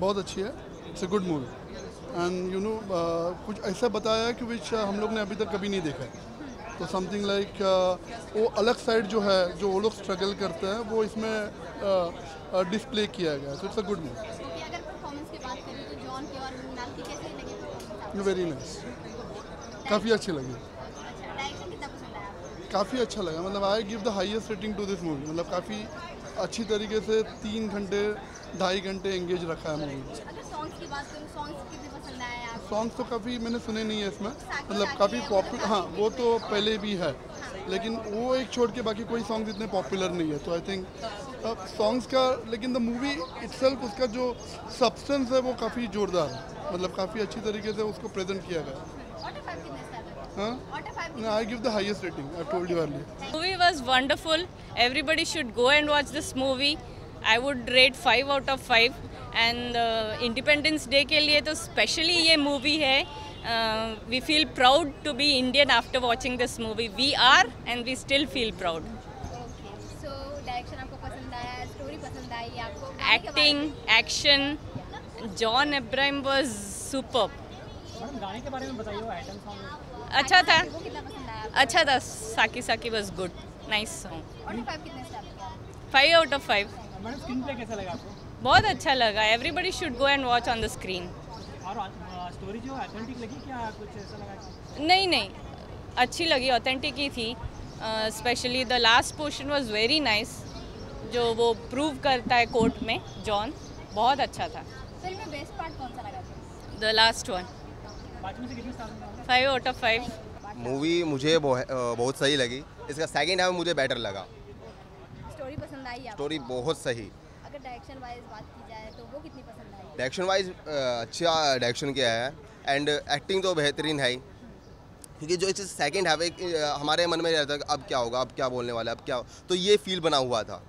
बहुत अच्छी है। It's a good movie and you know कुछ ऐसा बताया है कि विच हम लोग ने अभी तक कभी नहीं देखा है। तो समथिंग लाइक वो अलग साइड जो है जो वो लोग स्ट्रगल करते हैं वो इसमें डिस्प्ले किया गया है। तो it's a good movie very nice काफ़ी अच्छी लगी? अच्छा काफ़ी अच्छा लगा। मतलब I give the highest rating to this movie मतलब काफ़ी अच्छी तरीके से तीन घंटे ढाई घंटे एंगेज रखा है मूवी अगर सॉन्ग्स तो काफ़ी मैंने सुने नहीं है इसमें। मतलब काफ़ी पॉपुलर हाँ वो तो पहले भी है। लेकिन वो एक छोड़ के बाकी कोई सॉन्ग्स इतने पॉपुलर नहीं है तो आई थिंक सॉन्ग्स का लेकिन द मूवी इट्सल्फ उसका जो सब्सटेंस है वो काफ़ी जोरदार है। मतलब काफ़ी अच्छी तरीके से उसको प्रेजेंट किया गया आउट ऑफ़ 5 कितने स्टार दोगे हाँ out of 5 I give the highest rating I told you movie was wonderful. Everybody should go and watch this movie. I would rate 5 out of 5 and Independence Day के लिए तो specially ये movie है. We feel proud to be Indian after watching this movie we are and we still feel proud okay so direction आपको पसंद आया? Story पसंद आई? आपको acting action John Abraham was super madam गाने के बारे में बताइए आइटम अच्छा था। अच्छा था। Saki Saki was good nice song out of 5 कितने स्टार दोगे फाइव आउट ऑफ़ फाइव बहुत अच्छा लगा। Everybody should go and watch on the screen और स्टोरी जो ऑथेंटिक लगी क्या कुछ ऐसा लगा कि नहीं नहीं। अच्छी लगी ऑथेंटिक ही थी। Specially the last portion was very nice जो वो प्रूव करता है कोर्ट में जॉन बहुत अच्छा था। फ़िल्म में बेस्ट पार्ट कौन सा लगा आपको? The last one five out of five movie मुझे बहुत सही लगी। इसका सेकंड हाफ़ मुझे बेटर लगा। स्टोरी पसंद आई स्टोरी बहुत सही। अगर डायरेक्शन वाइज बात की जाए तो वो कितनी पसंद आई? डायरेक्शन वाइज अच्छा डायरेक्शन किया है? एंड एक्टिंग तो बेहतरीन है क्योंकि जो इस सेकंड हाफ़ एक हमारे मन में रहता है अब क्या होगा अब क्या बोलने वाला है अब क्या तो ये फील बना हुआ था।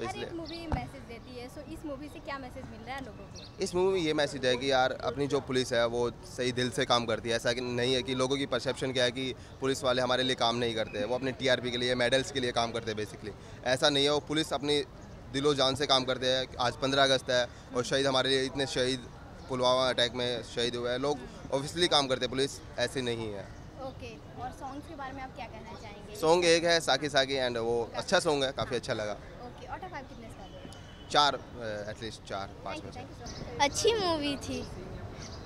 तो इसलिए। मूवी मैसेज देती है सो इस मूवी से क्या मैसेज मिल रहा है लोगों को? इस मूवी में ये मैसेज है कि यार अपनी जो पुलिस है वो सही दिल से काम करती है। ऐसा कि नहीं है कि लोगों की परसेप्शन क्या है कि पुलिस वाले हमारे लिए काम नहीं करते वो अपने टीआरपी के लिए मेडल्स के लिए काम करते हैं बेसिकली ऐसा नहीं है वो पुलिस अपनी दिलो जान से काम करते हैं। आज पंद्रह अगस्त है और शहीद हमारे लिए इतने शहीद पुलवामा अटैक में शहीद हुए हैं। लोग ऑब्वियसली काम करते हैं पुलिस ऐसे नहीं है। ओके और सॉन्ग्स के बारे में आप क्या कहना चाहेंगे? सॉन्ग एक है साकी साकी एंड वो अच्छा सॉन्ग है काफ़ी अच्छा लगा। आउट ऑफ़ 5 कितने चार एटलीस्ट चार पाँच में से अच्छी मूवी थी।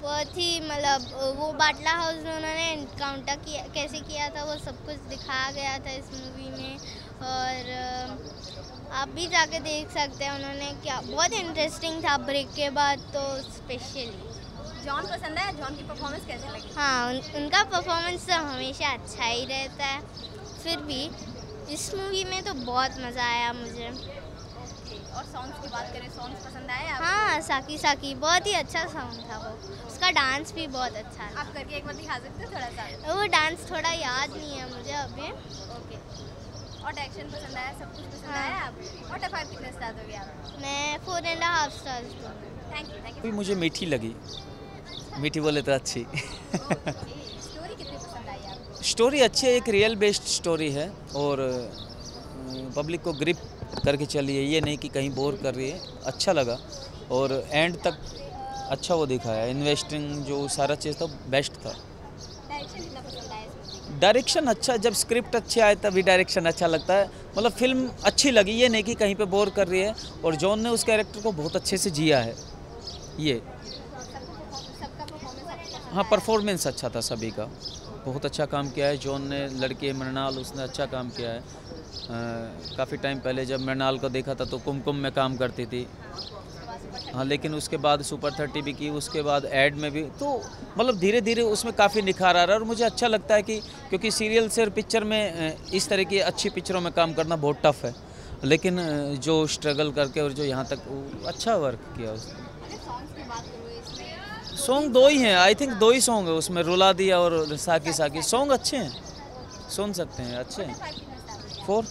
बहुत ही मतलब वो बाटला हाउस में उन्होंने इनकाउंटर किया कैसे किया था वो सब कुछ दिखाया गया था इस मूवी में। और आप भी जाके देख सकते हैं उन्होंने क्या बहुत इंटरेस्टिंग था ब्रेक के बाद तो स्पेशली जॉन पसंद है? जॉन की परफॉर्मेंस कैसे लगी? हाँ उन, उनका परफॉर्मेंस तो हमेशा अच्छा ही रहता है। फिर भी इस मूवी में तो बहुत मज़ा आया मुझे। और सॉन्ग्स की बात करें सॉन्ग्स पसंद आए आपको? हाँ साकी साकी बहुत ही अच्छा सॉन्ग था वो। उसका डांस भी बहुत अच्छा था। आप करके एक बार दिखा सकते हो थोड़ा सा? वो डांस थोड़ा याद नहीं है मुझे अभी। ओके और डायरेक्शन पसंद आया? सब कुछ पसंद हाँ। आया आपको? आउट ऑफ़ 5 कितने स्टार दोगे आप? मैं फोर एंड हाफ़ स्टार्स दूँगी। थैंक यू थैंक यू मुझे मीठी लगी। मीठी बोले तो अच्छी स्टोरी कितनी पसंद आई आपको स्टोरी अच्छी है एक रियल बेस्ड स्टोरी है और पब्लिक को ग्रिप करके चली है ये नहीं कि कहीं बोर कर रही है अच्छा लगा और एंड तक अच्छा वो दिखाया इन्वेस्टिंग जो सारा चीज़ था बेस्ट था। डायरेक्शन अच्छा जब स्क्रिप्ट अच्छी आए तभी डायरेक्शन अच्छा लगता है। मतलब फ़िल्म अच्छी लगी ये नहीं कि कहीं पे बोर कर रही है और जॉन ने उस कैरेक्टर को बहुत अच्छे से जिया है ये। पसंद हाँ परफॉर्मेंस अच्छा था सभी का। बहुत अच्छा काम किया है। जॉन ने, लड़के मृणाल, उसने अच्छा काम किया है। काफ़ी टाइम पहले जब मृणाल को देखा था तो कुमकुम में काम करती थी। हाँ लेकिन उसके बाद सुपर थर्टी भी की, उसके बाद एड में भी तो मतलब धीरे धीरे उसमें काफ़ी निखार आ रहा है। और मुझे अच्छा लगता है कि, क्योंकि सीरियल से और पिक्चर में इस तरह की अच्छी पिक्चरों में काम करना बहुत टफ है। लेकिन जो स्ट्रगल करके और जो यहाँ तक अच्छा वर्क किया उसने अगर सॉन्ग्स की बात करूँ इसमें सॉन्ग दो ही हैं। आई थिंक दो ही सॉन्ग है। उसमें रुला दिया और साकी साकी। सॉन्ग अच्छे हैं। सुन सकते हैं। अच्छे हैं? फोर